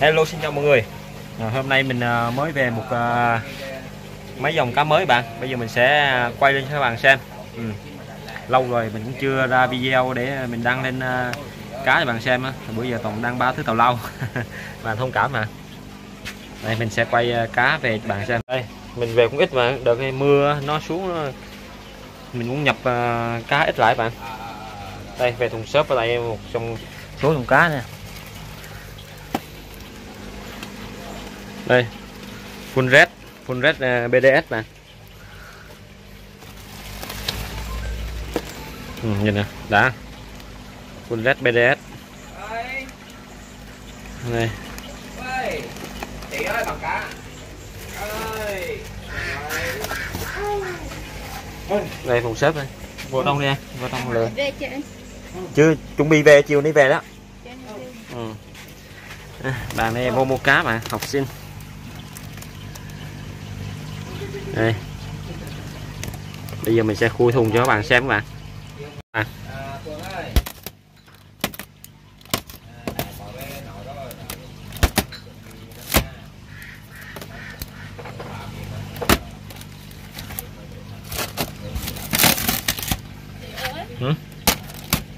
Hello xin chào mọi người. À, Hôm nay mình à, mới về một à, mấy dòng cá mới bạn. Bây giờ mình sẽ quay lên cho các bạn xem. Ừ. Lâu rồi mình cũng chưa ra video để mình đăng lên à, cá cho bạn xem á. Bữa giờ toàn đăng ba thứ tàu lâu Bạn thông cảm mà. Đây mình sẽ quay à, cá về cho bạn xem. Đây mình về cũng ít mà. Đợt này mưa nó xuống nó... Mình cũng nhập à, cá ít lại bạn. Đây về thùng xốp ở đây một trong số thùng cá nè. Đây. Full red. Full red uh, BDS mà. Ừ, nhìn nè đã. Full red BDS đây chị ơi bằng cá ơi đây phòng xếp đây. Vô trong đi em vô trong lừa chưa? Chuẩn bị về chiều đi về đó. Ừ. À, bạn này vô mua cá mà học sinh đây bây giờ mình sẽ khui thùng cho các bạn xem các bạn à, đó ừ?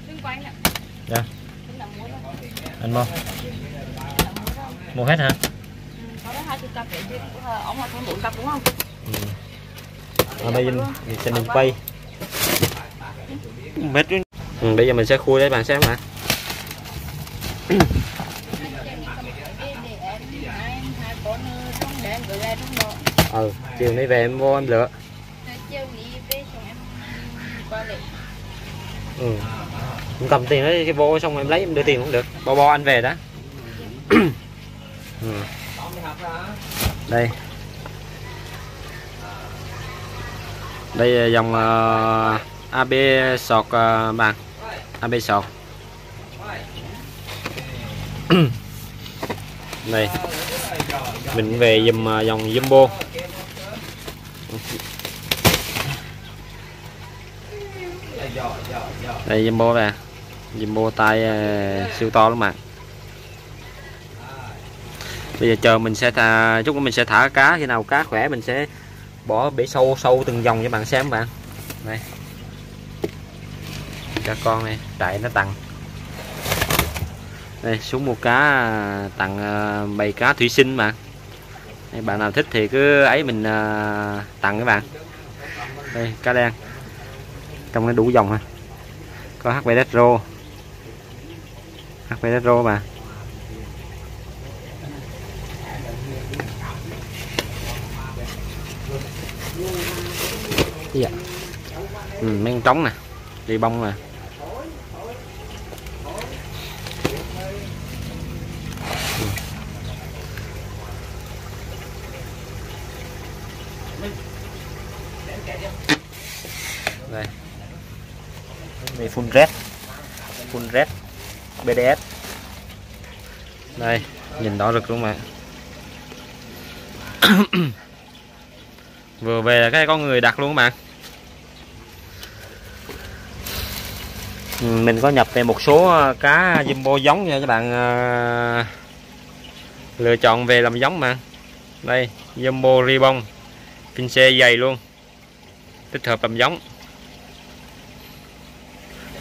Đừng quay nè. Dạ. Anh mua mua hết hả Ừ, có đấy hai chục cặp vậy chứ. Ờ, Ông mà thêm bốn cặp đúng không? Ừ. bây giờ mình sẽ mình quay mệt chứ. ừ, bây giờ mình sẽ khui để bạn xem đó. ừ chiều nay về em vô em lựa ừ. Em cầm tiền đấy cái vô xong em lấy em đưa tiền cũng được bo bo anh về đó ừ. Hả? đây đây là dòng uh, AB sọt ờ, uh, bàn AB sọt. Này mình về dùm uh, ờ, dòng Jumbo. Đây Jumbo nè. Jumbo tay uh, siêu to lắm mà bây giờ chờ mình sẽ thả chút nữa mình sẽ thả cá khi nào cá khỏe mình sẽ bỏ bể sâu sâu từng dòng cho bạn xem bạn. Này cho con này chạy nó tặng đây xuống mua cá à, tặng à, bầy cá thủy sinh mà đây, bạn nào thích thì cứ ấy mình à, tặng các bạn. Đây cá đen. Trong nó đủ dòng ha có HB Retro HB Retro mà. Dạ. Ừ, mấy con trống nè đi bông nè. Đây. Đây full red. Full red. BDS đây nhìn đỏ rực luôn mà vừa về là cái con người đặt luôn các bạn. Ừ, mình có nhập về một số ờ, cá jumbo giống nha các bạn ờ, lựa chọn về làm giống mà. Đây jumbo ribbon pin xe dày luôn tích hợp làm giống.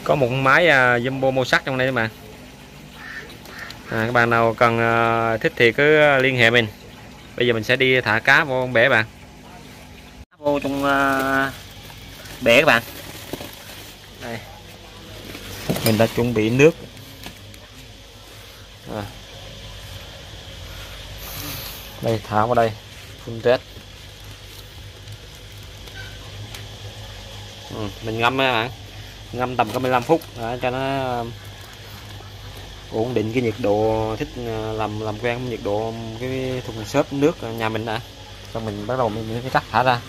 Có một máy ờ, jumbo màu sắc trong đây mà à, các bạn nào cần ờ, thích thì cứ liên hệ mình. Bây giờ mình sẽ đi thả cá vô con bể bạn vô trong uh, bể các bạn. Đây. Mình đã chuẩn bị nước. À. đây thả vào đây. Phun tết. Ừ, mình ngâm các bạn. Ngâm tầm có 15 phút. Để cho nó ờ, ổn định cái nhiệt độ thích làm làm quen nhiệt độ cái thùng xốp nước nhà mình đã. Xong mình bắt đầu mình phải cắt thả ra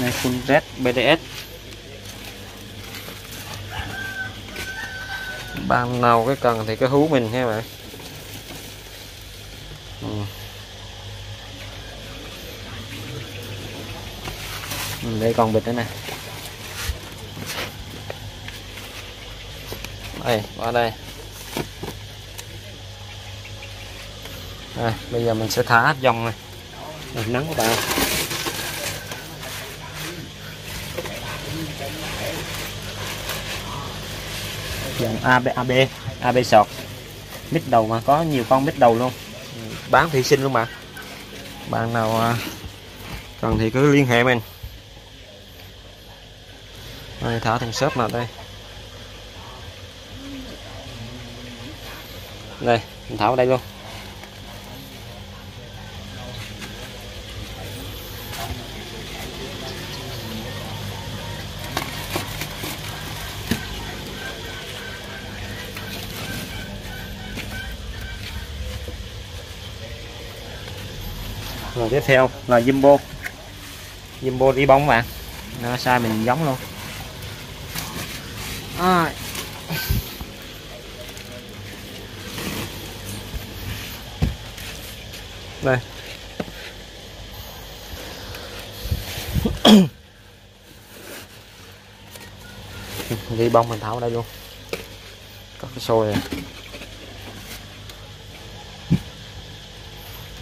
này full red BDS bạn nào cái cần thì cái hú mình ha bạn. Ừ. Ừ, đây còn bịch nữa nè. Đây qua đây. À, bây giờ mình sẽ thả dòng này. À, nắng các bạn. Dòng AB AB AB sọt. Mít đầu mà có nhiều con mít đầu luôn. Ừ, bán thủy sinh luôn mà. Bạn nào à, cần thì cứ liên hệ mình. Đây, thả thùng xốp nào đây. Đây mình thả vào đây luôn. Rồi tiếp theo là Jumbo Jumbo đi bóng bạn. Nó sai mình giống luôn. À. đây. Đi bông mình tháo đây luôn. Có cái xôi này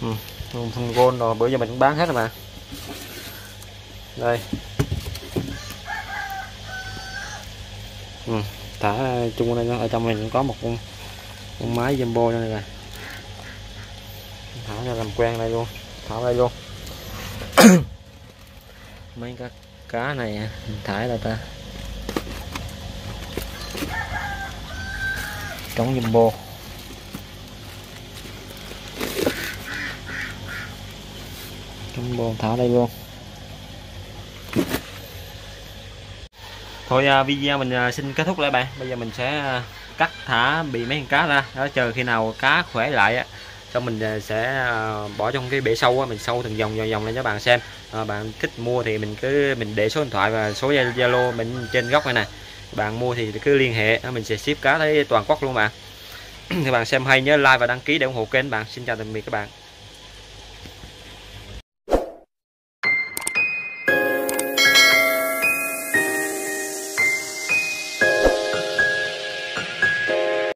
ừ thùng gôn rồi, bữa giờ mình cũng bán hết rồi mà. Đây. Ừ. thả chung đây nó ở trong mình cũng có một con con máy jumbo đây này thả ra làm quen đây luôn, thả đây luôn mấy cái cá này thải thả là ta. Trống jumbo. Jumbo thả đây luôn. Thôi à, video mình à, xin kết thúc lại bạn. Bây giờ mình sẽ à, cắt thả bị mấy con cá ra. Đó chờ khi nào cá khỏe lại á xong mình sẽ bỏ trong cái bể sâu á mình sâu từng vòng vòng vòng lên cho bạn xem. À, bạn thích mua thì mình cứ mình để số điện thoại và số zalo mình trên góc này nè. Bạn mua thì cứ liên hệ mình sẽ ship cá tới toàn quốc luôn bạn. Thì bạn xem hay nhớ like và đăng ký để ủng hộ kênh bạn. Xin chào tạm biệt các bạn.